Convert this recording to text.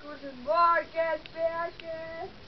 Guten Morgen, Berge!